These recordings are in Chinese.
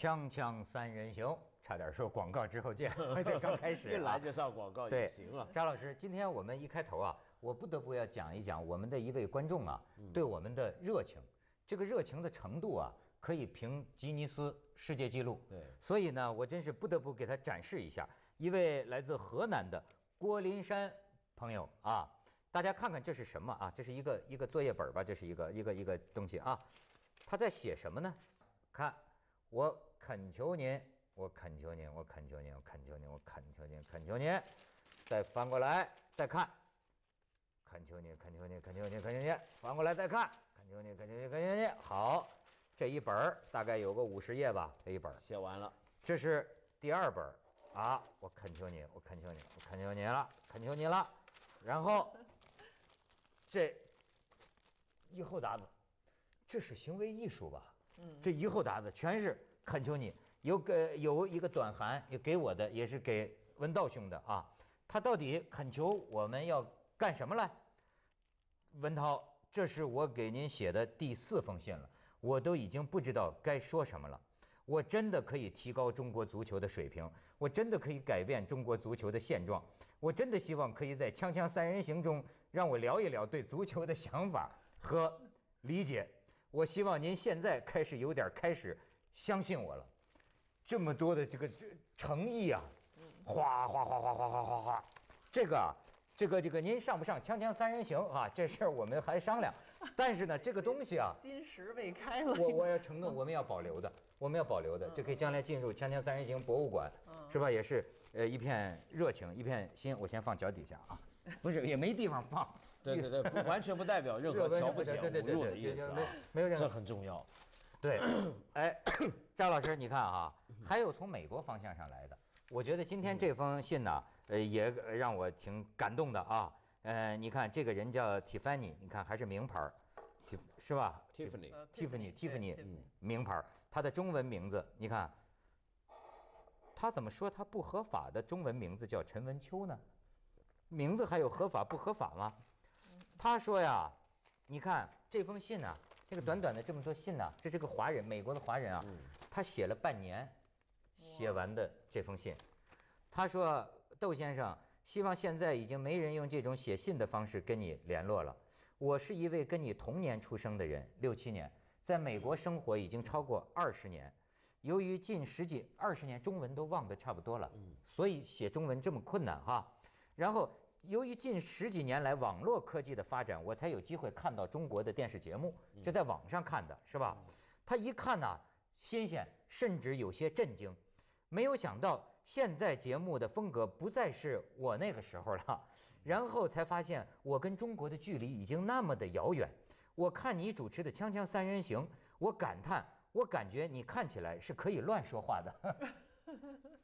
锵锵三人行，差点说广告之后见，这刚开始、啊，一来就上广告对也行了。张老师，今天我们一开头啊，我不得不要讲一讲我们的一位观众啊，对我们的热情，这个热情的程度啊，可以评吉尼斯世界纪录。对所以呢，我真是不得不给他展示一下，一位来自河南的郭林山朋友啊，大家看看这是什么啊？这是一个一个作业本吧？这是一个一个一个东西啊，他在写什么呢？看，我恳求您，我恳求您，我恳求您，我恳求您，我恳求您，恳求您，再翻过来再看，恳求您，恳求您，恳求您，恳求您，翻过来再看，恳求您，恳求您，恳求您。好，这一本儿大概有个五十页吧，这一本儿。写完了，这是第二本儿啊，我恳求您，我恳求您，我恳求您了，恳求您了。然后这一后沓子，这是行为艺术吧？嗯，这一后沓子全是恳求你，有个有一个短函也给我的，也是给文道兄的啊。他到底恳求我们要干什么来？文涛，这是我给您写的第四封信了，我都已经不知道该说什么了。我真的可以提高中国足球的水平，我真的可以改变中国足球的现状，我真的希望可以在《锵锵三人行》中让我聊一聊对足球的想法和理解。我希望您现在开始有点开始相信我了。这么多的这个这诚意啊，哗哗哗哗哗哗哗哗，这个啊，这个这个您上不上《锵锵三人行》啊？这事儿我们还商量。但是呢，这个东西啊，金石未开了。我我要承诺，我们要保留的，我们要保留的，这可以将来进入《锵锵三人行》博物馆，是吧？也是呃一片热情，一片心。我先放脚底下啊，不是也没地方放。对对对，完全不代表任何瞧不起、对对对侮辱的对意思啊没，没有任何这很重要。对，哎，张老师，你看啊，还有从美国方向上来的，我觉得今天这封信呢，呃，也让我挺感动的啊。呃，你看这个人叫 Tiffany，你看还是名牌是吧 Tiffany 呃 Tiffany Tiffany，Tiffany 对嗯名牌儿，他的中文名字你看，他怎么说他不合法的中文名字叫陈文秋呢？名字还有合法不合法吗？他说呀，你看这封信啊，这个短短的这么多信呢、这是个华人，美国的华人啊，他写了半年，写完的这封信。他说：“窦先生，希望现在已经没人用这种写信的方式跟你联络了。我是一位跟你同年出生的人，六七年，在美国生活已经超过二十年。由于近十几二十年中文都忘得差不多了，所以写中文这么困难哈。然后由于近十几年来网络科技的发展，我才有机会看到中国的电视节目，就在网上看的是吧？他一看呐、新鲜，甚至有些震惊。没有想到现在节目的风格不再是我那个时候了，然后才发现我跟中国的距离已经那么的遥远。我看你主持的《锵锵三人行》，我感叹，我感觉你看起来是可以乱说话的。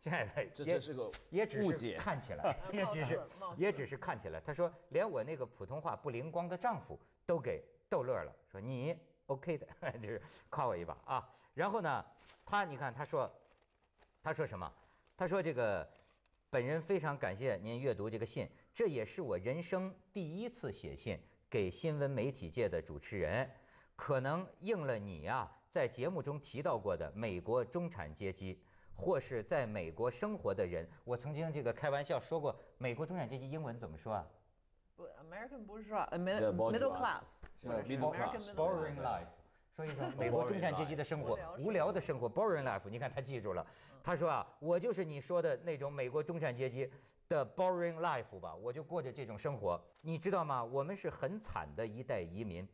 亲爱的，也这这是个也只是误解看起来，也只是也只是看起来。他说，连我那个普通话不灵光的丈夫都给逗乐了，说你 OK 的，就是夸我一把啊。然后呢，他你看他说，他说什么？他说这个。本人非常感谢您阅读这个信，这也是我人生第一次写信给新闻媒体界的主持人，可能应了你啊、在节目中提到过的美国中产阶级，或是在美国生活的人。我曾经这个开玩笑说过，美国中产阶级英文怎么说啊？不，American bourgeois，呃，middle Yeah, bourgeois middle class，是或者是 middle American class，middle boring life，说一 种美国中产阶级的生活，无聊的生活，boring life。你看他记住了，他说啊，我就是你说的那种美国中产阶级的 boring life 吧，我就过着这种生活。你知道吗？我们是很惨的一代移民，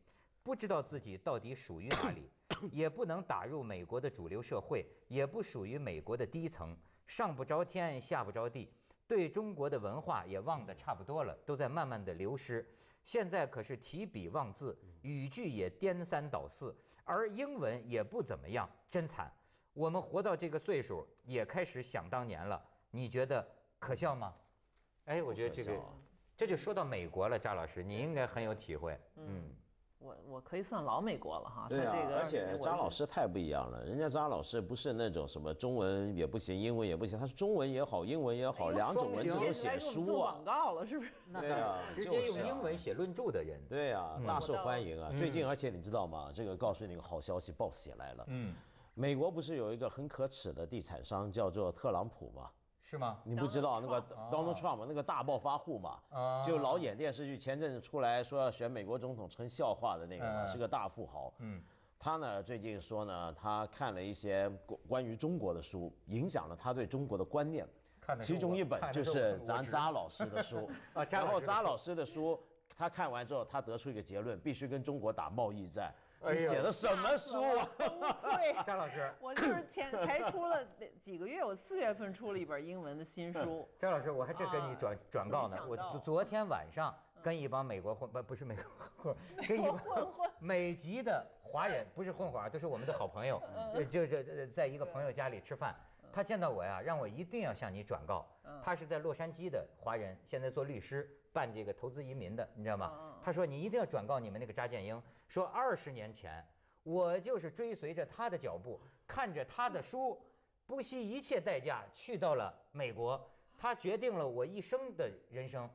不知道自己到底属于哪里，也不能打入美国的主流社会，也不属于美国的低层，上不着天，下不着地。对中国的文化也忘得差不多了，都在慢慢的流失。现在可是提笔忘字，语句也颠三倒四，而英文也不怎么样，真惨。我们活到这个岁数，也开始想当年了。你觉得可笑吗？哎，我觉得这个不可笑啊这就说到美国了，赵老师，你应该很有体会。嗯，我我可以算老美国了哈，对啊他这，个而且张老师师太不一样了，人家张老师不是那种什么中文也不行，英文也不行，他是中文也好，英文也好，两种文字都写书做广啊。告了，是不是？那对啊直接用英文写论著的人，对啊，大受欢迎啊！嗯最近，而且你知道吗？这个告诉你个好消息，报喜来了。嗯，美国不是有一个很可耻的地产商叫做特朗普吗？是吗？你不知道那个 Donald Trump 那个大暴发户嘛？啊就老演电视剧，前阵子出来说要选美国总统成笑话的那个是个大富豪。嗯，他呢最近说呢，他看了一些关关于中国的书，影响了他对中国的观念。其中一本就是咱扎老老师的书 然后扎老师的书，他看完之后，他得出一个结论，必须跟中国打贸易战。写的什么书啊？崩溃。张老师，我就是前才出了几个月，我四月份出了一本英文的新书，张老师，我还正跟你转转告呢我昨昨天晚上跟一帮美国混不不是美国混，跟一帮 美籍的华人，不是混混啊，都是我们的好朋友，呃就是呃在一个朋友家里吃饭。他见到我呀，让我一定要向你转告。他是在洛杉矶的华人，现在做律师，办这个投资移民的，你知道吗？他说你一定要转告你们那个扎建英，说二十年前我就是追随着他的脚步，看着他的书，不惜一切代价去到了美国。他决定了我一生的人生。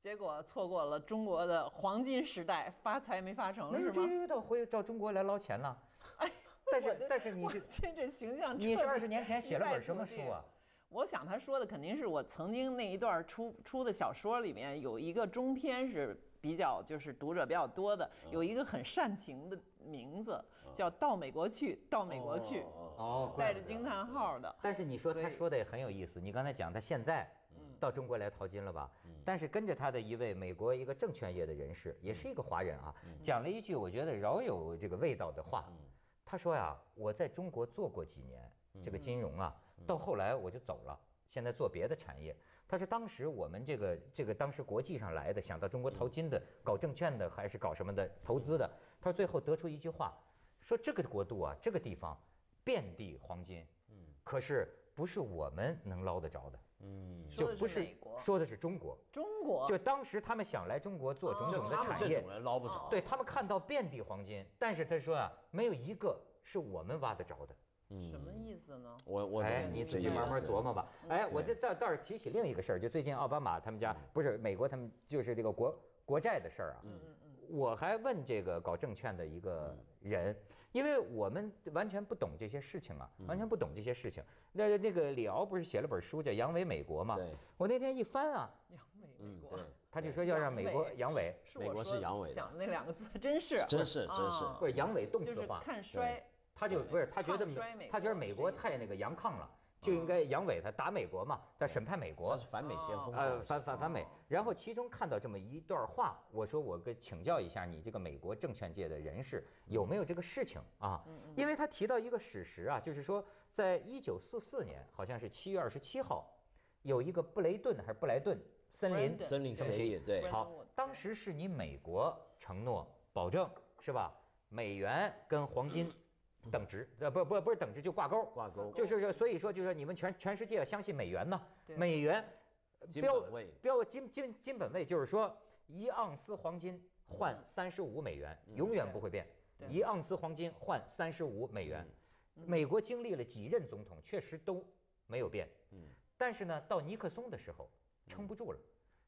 结果错过了中国的黄金时代，发财没发成，那是吗？终于到回到中国来捞钱了。哎，但是但是你是这这形象，你是二十年前写了本什么书啊？？我想他说的肯定是我曾经那一段出出的小说里面有一个中篇是比较就是读者比较多的，有一个很煽情的名字叫《到美国去》，到美国去，哦带着惊叹号的。但是你说他说的也很有意思，你刚才讲他现在到中国来淘金了吧？但是跟着他的一位美国一个证券业的人士，也是一个华人啊，讲了一句我觉得饶有这个味道的话。他说呀，我在中国做过几年这个金融啊，到后来我就走了。现在做别的产业，他说当时我们这个这个当时国际上来的，想到中国淘金的，搞证券的还是搞什么的投资的，他最后得出一句话，说这个国度啊，这个地方遍地黄金，可是不是我们能捞得着的，说的就不是是美国，说的是中国。中国就当时他们想来中国做种种的产业这种，人捞不着。对他们看到遍地黄金，但是他说啊，没有一个是我们挖得着的。什么意思呢？我我哎，你自己慢慢琢磨吧。哎，我这倒倒是提起另一个事儿，就最近奥巴马他们家不是美国他们就是这个国国债的事儿啊。我还问这个搞证券的一个人，因为我们完全不懂这些事情啊，完全不懂这些事情。那那个李敖不是写了本书叫《扬伟美国》吗对？我那天一翻啊，杨美美嗯，国对，，他就说要让美国扬伟，美国是阳痿的想的那两个字，真是 真是真是啊不是扬伟动词化。看衰。他就不是他觉得他觉得美国太那个阳亢了，就应该扬伟他打美国嘛，他审判美国他是，反美先锋。呃，反反反美。然后其中看到这么一段话，我说我跟请教一下你这个美国证券界的人士有没有这个事情啊？因为他提到一个史实啊，就是说在一九四四年，好像是七月二十七号，有一个布雷顿还是布莱顿森林森林协议，对，好，当时是你美国承诺保证是吧？美元跟黄金 等值，呃，不不不是等值就挂钩，挂钩就是说所以说就是说你们全全世界要相信美元呢，美元标位标金金金本位就是说一盎司黄金换三十五美元，永远不会变，一盎司黄金换三十五美元。美国经历了几任总统，确实都没有变。嗯但是呢，到尼克松的时候撑不住了，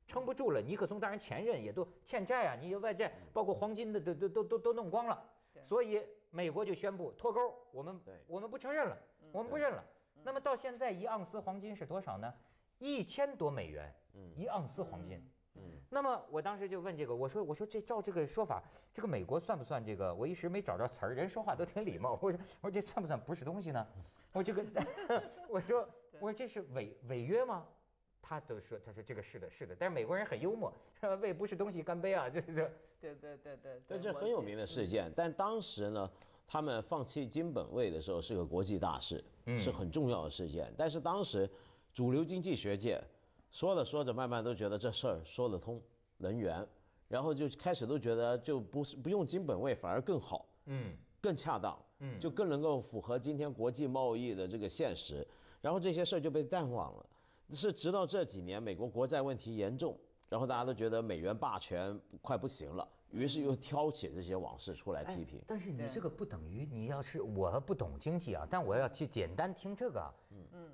撑不住了。尼克松当然前任也都欠债啊，你外债包括黄金的都都都都都弄光了，所以美国就宣布脱钩，我们对我们不承认了，我们不认了。那么到现在一盎司黄金是多少呢？一千多美元，一盎司黄金。嗯那么我当时就问这个，我说我说这照这个说法，这个美国算不算这个？我一时没找着词儿，人说话都挺礼貌。我说我说这算不算不是东西呢？我就跟 我说我说这是违违约吗？他都说他说这个是的是的，但是美国人很幽默，说为不是东西干杯啊，就是说对对对对，但对这很有名的事件。但当时呢，他们放弃金本位的时候是个国际大事，是很重要的事件。但是当时主流经济学界说着说着，慢慢都觉得这事儿说得通，能源，然后就开始都觉得就不是不用金本位反而更好，嗯更恰当，嗯，就更能够符合今天国际贸易的这个现实。然后这些事儿就被淡忘了。是直到这几年美国国债问题严重，然后大家都觉得美元霸权快不行了，于是又挑起这些往事出来批评。但是你这个不等于你要是我不懂经济啊，但我要去简单听这个啊，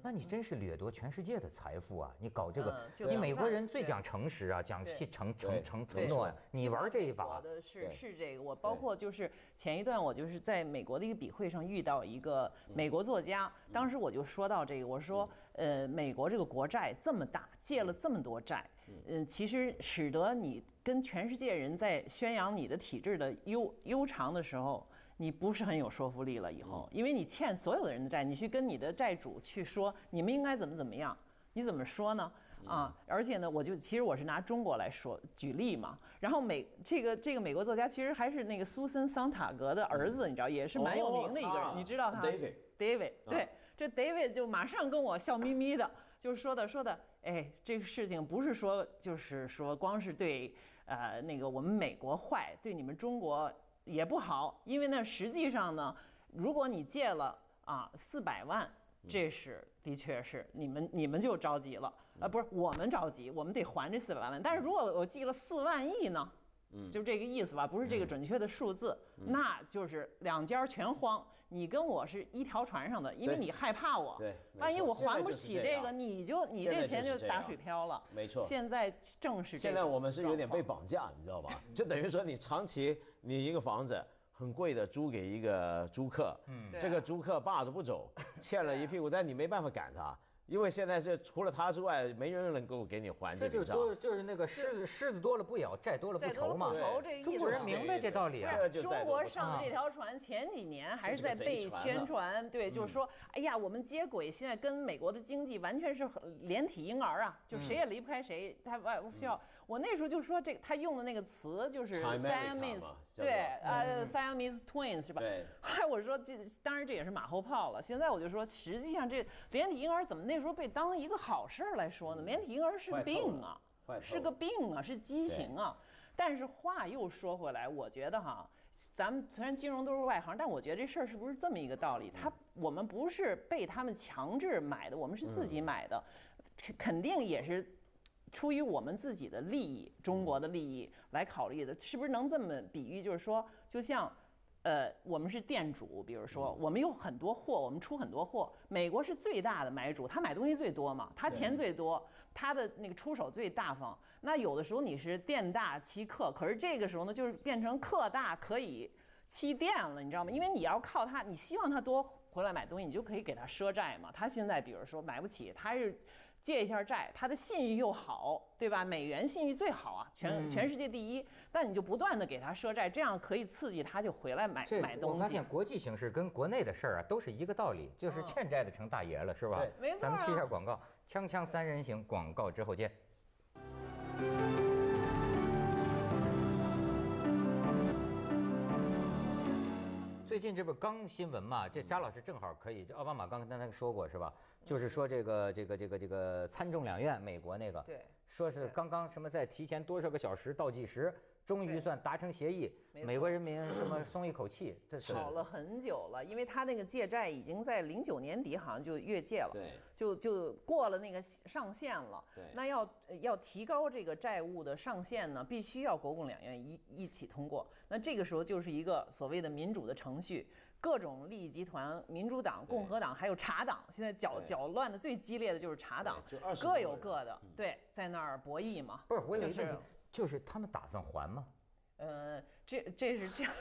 那你真是掠夺全世界的财富啊！你搞这个嗯，你美国人最讲诚实啊，讲信承对承承承诺呀。你玩这一把，的是是这个，我包括就是前一段我就是在美国的一个笔会上遇到一个嗯美国作家，当时我就说到这个，我说呃，美国这个国债这么大，借了这么多债，嗯，其实使得你跟全世界人在宣扬你的体制的悠悠长的时候。你不是很有说服力了，以后，因为你欠所有的人的债，你去跟你的债主去说你们应该怎么怎么样，你怎么说呢？啊，而且呢，我就其实我是拿中国来说举例嘛。然后美这个这个美国作家其实还是那个苏森桑塔格的儿子，你知道，也是蛮有名的一个人，哦你知道他 David David 对，这 David 就马上跟我笑眯眯的，就是说的说的，哎，这个事情不是说就是说光是对呃那个我们美国坏，对你们中国也不好，因为呢实际上呢，如果你借了啊四百万。这是的确是你们你们就着急了，呃，不是我们着急，我们得还这四百万。但是如果我记了四万亿呢，嗯就这个意思吧，不是这个准确的数字，那就是两家全慌。你跟我是一条船上的，因为你害怕我，对万一我还不起这个，你就你这钱就打水漂了。没错现在正是这现在我们是有点被绑架，你知道吧？就等于说你长期你一个房子很贵的租给一个租客，嗯，这个租客霸着不走，欠了一屁股，但你没办法赶他，因为现在是除了他之外，没人能够给你还这就这笔账。多就是那个狮子狮子多了不咬，债多了不愁嘛。愁这个中国人明白这道理啊中国上的啊这条船前几年还是在被宣传，对，就是说，哎呀，我们接轨现在跟美国的经济完全是很连体婴儿啊，就谁也离不开谁。他外不需要，我那时候就说这个他用的那个词就是 Siamese，对，呃，Siamese twins 是吧？对嗨，我说这当然这也是马后炮了。现在我就说，实际上这连体婴儿怎么那时候被当一个好事儿来说呢？连体婴儿是病啊。是个病啊，是畸形啊。但是话又说回来，我觉得哈，咱们虽然金融都是外行，但我觉得这事儿是不是这么一个道理？他我们不是被他们强制买的，我们是自己买的，肯肯定也是。出于我们自己的利益，中国的利益来考虑的，是不是能这么比喻？就是说，就像，呃，我们是店主，比如说，我们有很多货，我们出很多货。美国是最大的买主，他买东西最多嘛，他钱最多，他的那个出手最大方。那有的时候你是店大欺客，可是这个时候呢，就是变成客大可以欺店了，你知道吗？因为你要靠他，你希望他多回来买东西，你就可以给他赊债嘛。他现在比如说买不起，他是。借一下债，他的信誉又好，对吧？美元信誉最好啊，全全世界第一。但你就不断的给他赊债，这样可以刺激他就回来买买东西我发现。国际形势跟国内的事儿啊都是一个道理，就是欠债的成大爷了，是吧？对没错咱们去一下啊广告，锵锵三人行，广告之后见。最近这不是刚新闻嘛？这扎老师正好可以，这奥巴马刚跟他说过是吧？就是说这个这个这个这个参众两院美国那个，对，说是刚刚什么在提前多少个小时倒计时，终于算达成协议，美国人民什么 松一口气，这是吵了很久了，因为他那个借债已经在零九年底好像就越界了，对，就就过了那个上限了。对那要呃要提高这个债务的上限呢，必须要国共两院一一起通过。那这个时候就是一个所谓的民主的程序，各种利益集团，民主党、共和党还有茶党，现在搅搅乱的最激烈的就是茶党对就20，各有各的，对，在那儿博弈嘛。不是，我有一就是个问题，就是他们打算还吗？呃，这这是这样。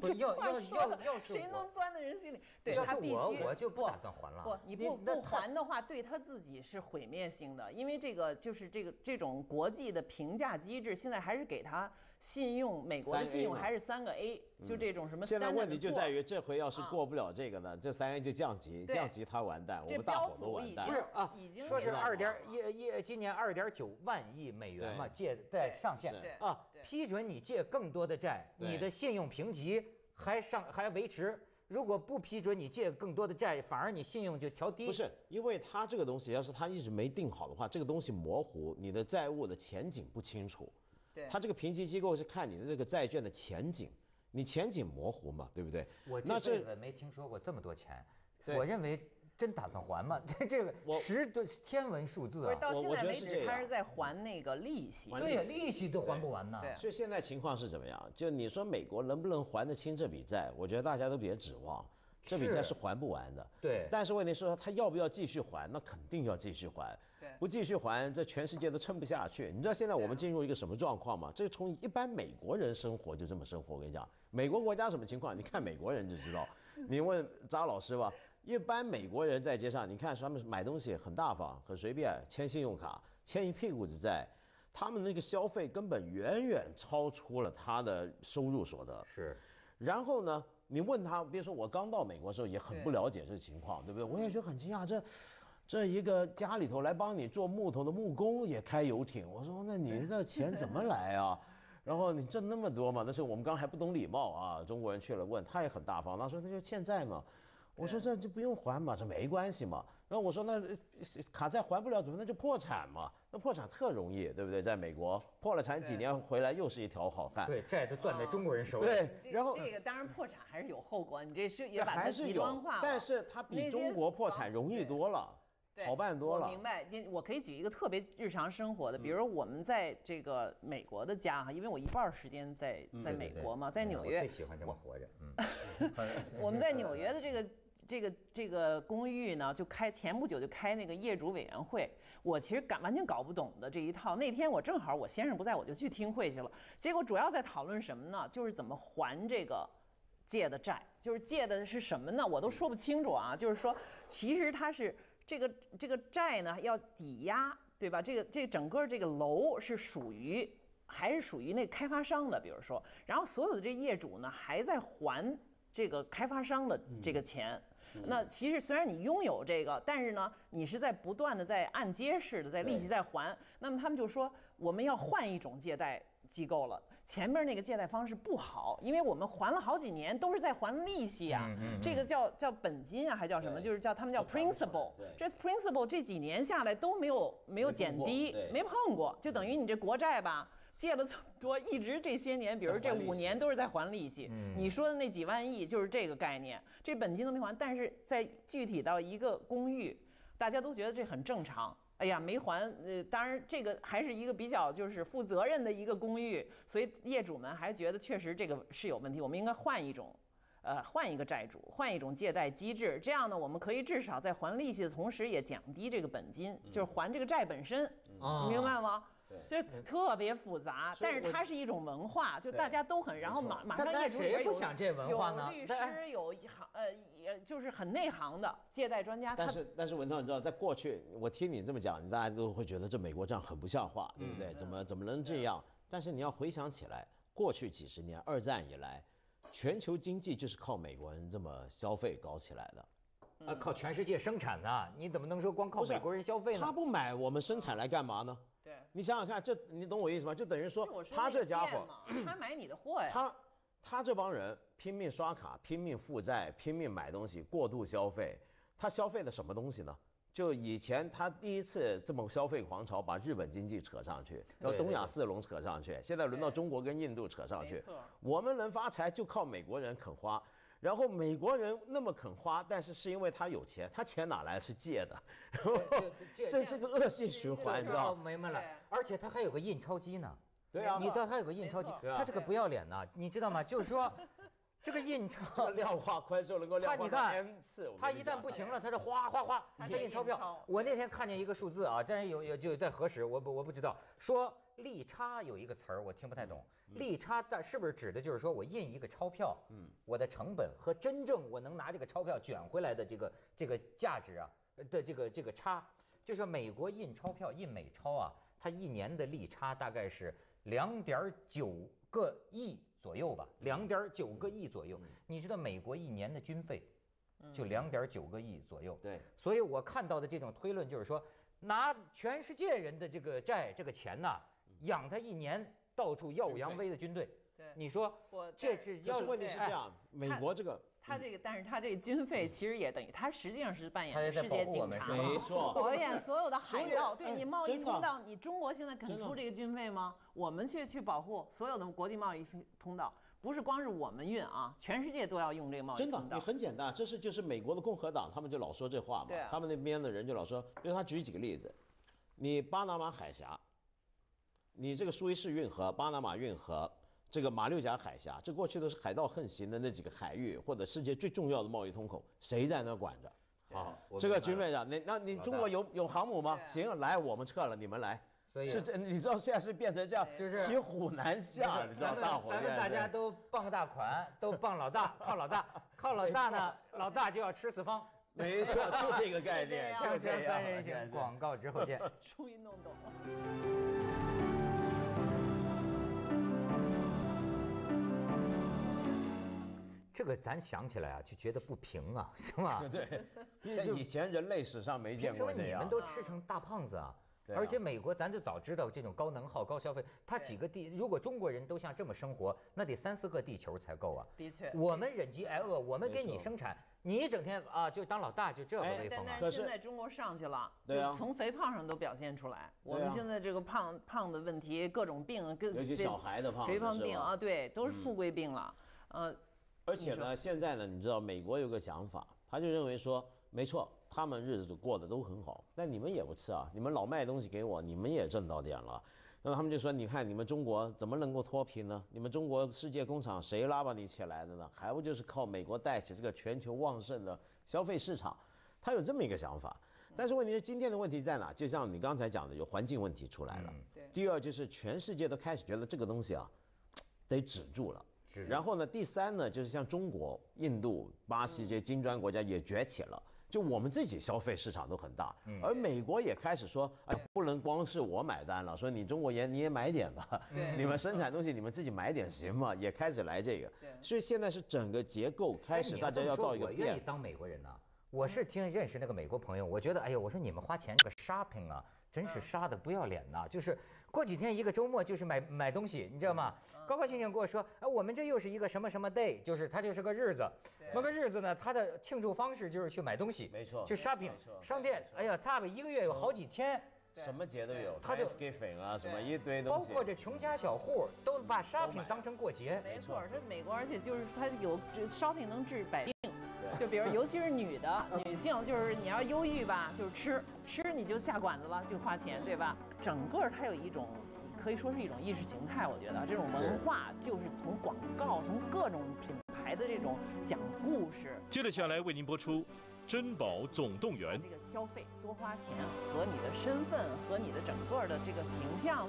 不是 这要要话说的要要是谁能钻在人心里？对他必须我我就不打算还了。不，你不不还的话，对他自己是毁灭性的，因为这个就是这个这种国际的评价机制，现在还是给他信用，美国的信用还是三个 A，就这种什么。现在问题就在于，这回要是啊过不了这个呢，这三 A 就降级，降级他完蛋，我们大伙都完蛋。不是啊已经，说是二点一一今年二点九万亿美元嘛，借贷上限对啊，批准你借更多的债，你的信用评级还上还维持。如果不批准你借更多的债，反而你信用就调低。不是，因为他这个东西要是他一直没定好的话，这个东西模糊，你的债务的前景不清楚。对他这个评级机构是看你的这个债券的前景，你前景模糊嘛，对不对？我那这这辈子没听说过这么多钱，我认为真打算还吗？这这个我十的天文数字不是啊！我我觉得到现在为是这样止他是在还那个利息。对呀，利息利息都还不完呢。对所以现在情况是怎么样？就你说美国能不能还得清这笔债？我觉得大家都别指望。这笔债是还不完的。对但是问题是说他要不要继续还？那肯定要继续还。对不继续还，这全世界都撑不下去。你知道现在我们进入一个什么状况吗？这从一般美国人生活就这么生活。我跟你讲，美国国家什么情况？你看美国人就知道。你问张老师吧，一般美国人在街上，你看他们买东西很大方，很随便，签信用卡，签一屁股子债，他们那个消费根本远远超出了他的收入所得。是，然后呢，你问他，比如说我刚到美国的时候也很不了解这个情况，对不对？我也觉得很惊讶，这这一个家里头来帮你做木头的木工也开游艇，我说那你这钱怎么来啊？然后你挣那么多嘛？那时候我们刚还不懂礼貌啊，中国人去了问，他也很大方，他说那就欠债嘛。我说这就不用还嘛，这没关系嘛。然后我说那呃卡债还不了怎么？那就破产嘛。那破产特容易，对不对？在美国破了产几年回来又是一条好汉。对，债都攥在中国人手里。对，然后这个当然破产还是有后果，你这是也把它还是极端化了，有但是它比中国破产容易多了，对好办多了我明。白，因我可以举一个特别日常生活的，比如我们在这个美国的家哈，因为我一半儿时间在在美国嘛，在嗯纽约我最，喜欢这么活着。嗯，我们在 纽约的这个这个这个公寓呢，就开前不久就开那个业主委员会，我其实搞完全搞不懂的这一套。那天我正好我先生不在，我就去听会去了。结果主要在讨论什么呢？就是怎么还这个借的债，就是借的是什么呢？我都说不清楚啊。就是说，其实它是这个这个债呢要抵押，对吧？这个这整个这个楼是属于还是属于那开发商的，比如说，然后所有的这业主呢还在还这个开发商的这个钱。那其实虽然你拥有这个，但是呢，你是在不断的在按揭式的在利息在还。那么他们就说我们要换一种借贷机构了。前面那个借贷方式不好，因为我们还了好几年都是在还利息啊，这个叫叫本金啊，还叫什么？就是叫他们叫 principal 对。这 principal 这几年下来都没有没有减低对，没碰过，就等于你这国债吧。借了这么多，一直这些年，比如这五年都是在还利息。你说的那几万亿就是这个概念，这本金都没还，但是在具体到一个公寓，大家都觉得这很正常。哎呀，没还，呃，当然这个还是一个比较就是负责任的一个公寓，所以业主们还觉得确实这个是有问题，我们应该换一种。呃，换一个债主，换一种借贷机制，这样呢，我们可以至少在还利息的同时，也降低这个本金，就是还这个债本身，你明白吗？就特别复杂，但是它是一种文化，就大家都很，然后马马上但业主里边有谁不想这文化呢有律师，有一行呃，也就是很内行的借贷专家，但是但是文涛，你知道，在过去，我听你这么讲，大家都会觉得这美国这样很不像话，对不对？怎么怎么能这样？但是你要回想起来，过去几十年，二战以来，全球经济就是靠美国人这么消费搞起来的。啊，靠全世界生产呢，你怎么能说光靠美国人消费呢？他不买，我们生产来干嘛呢？对，你想想看，这你懂我意思吗？就等于说他这家伙，他买你的货呀，他他这帮人拼命刷卡、拼命负债、拼命买东西、过度消费，他消费的什么东西呢？就以前他第一次这么消费狂潮，把日本经济扯上去，然后东亚四龙扯上去，现在轮到中国跟印度扯上去。我们能发财就靠美国人肯花，然后美国人那么肯花，但是是因为他有钱，他钱哪来是借的，这这是个恶性循环，你知道哦，吗？明白了。而且他还有个印钞机呢。对啊你，这还有个印钞机他这个不要脸呢，你知道吗？就是说，这个印钞，量化宽松能够量化他你看 n 次，我他一旦不行了，他就哗哗哗，他印钞票。我那天看见一个数字啊，但是有有就在核实，我不我不知道，说利差有一个词儿我听不太懂，利差但是不是指的就是说我印一个钞票，嗯，我的成本和真正我能拿这个钞票卷回来的这个这个价值啊的这个这个差，就是说美国印钞票印美钞啊，它一年的利差大概是两点九个亿左右吧，两点九个亿左右。你知道美国一年的军费就两点九个亿左右，对，所以我看到的这种推论就是说，拿全世界人的这个债这个钱呐，养他一年到处耀武扬威的军队，对，你说我这是要问题是这样，美国这个他这个，但是他这个军费其实也等于他实际上是扮演世界保护我们是吧警察，没错，保演所有的海盗。对哎你贸易通道，你中国现在肯出这个军费吗？我们去去保护所有的国际贸易通道，不是光是我们运啊，全世界都要用这个贸易真的，你。很简单，这是就是美国的共和党，他们就老说这话嘛。他们那边的人就老说，比如他举几个例子，你巴拿马海峡，你这个苏伊士运河、巴拿马运河，这个马六甲海峡，这过去都是海盗横行的那几个海域，或者世界最重要的贸易通口，谁在那管着？好，这个军委长，那那你中国有有航母吗？行，来，我们撤了，你们来。所以是这，你知道现在是变成这样，就是骑虎难下，你知道大伙咱们大家都傍大款，都傍老大，靠老大，靠老大呢，老大就要吃四方。没错，就这个概念，锵锵这样三人行，广告之后见。终于弄懂了。这个咱想起来啊，就觉得不平啊，是吧？对，在以前人类史上没见凭什么过这样你们。都吃成大胖子啊？啊而且美国咱就早知道这种高能耗、高消费，它几个地，如果中国人都像这么生活，那得三四个地球才够啊。的确，我们忍饥挨饿，我们给你生产，你整天啊就当老大，就这个哎但威风啊！但是现在中国上去了，对啊就从肥胖上都表现出来。我们现在这个胖胖的问题，各种病，跟这尤其小孩的胖肥胖病啊，对，都是富贵病了。呃，你说而且呢，现在呢，你知道美国有个想法，他就认为说，没错，他们日子过得都很好，那你们也不吃啊，你们老卖东西给我，你们也挣到点了。那他们就说，你看你们中国怎么能够脱贫呢？你们中国世界工厂谁拉把你起来的呢？还不就是靠美国带起这个全球旺盛的消费市场？他有这么一个想法。但是问题是，今天的问题在哪？就像你刚才讲的，有环境问题出来了。对第二就是全世界都开始觉得这个东西啊，得止住了。然后呢，第三呢，就是像中国、印度、巴西这些金砖国家也崛起了。就我们自己消费市场都很大，而美国也开始说，哎，不能光是我买单了，说你中国也你也买点吧，对。你们生产东西你们自己买点行吗？也开始来这个，所以现在是整个结构开始哎大家要到一个愿意，当美国人呐、我是听认识那个美国朋友，我觉得，哎呦，我说你们花钱这个 shopping 啊，真是杀的不要脸呐、就是过几天一个周末就是买买东西，你知道吗？高高兴兴跟我说，哎，我们这又是一个什么什么 day，就是它就是个日子，那个日子呢，它的庆祝方式就是去买东西，没错去 shopping 商店，哎呀，他们一个月有好几天。什么节都有他就，Thanksgiving 啊，什么一堆东西，包括这穷家小户都把 shopping 当成过节，没错，这美国，而且就是它有这 shopping 能治百病，就比如尤其是女的女性，就是你要忧郁吧，就是吃吃你就下馆子了，就花钱，对吧？整个它有一种可以说是一种意识形态，我觉得这种文化就是从广告，从各种品牌的这种讲故事，接着下来为您播出《珍宝总动员》这。个消费多花钱和你的身份和你的整个的这个形象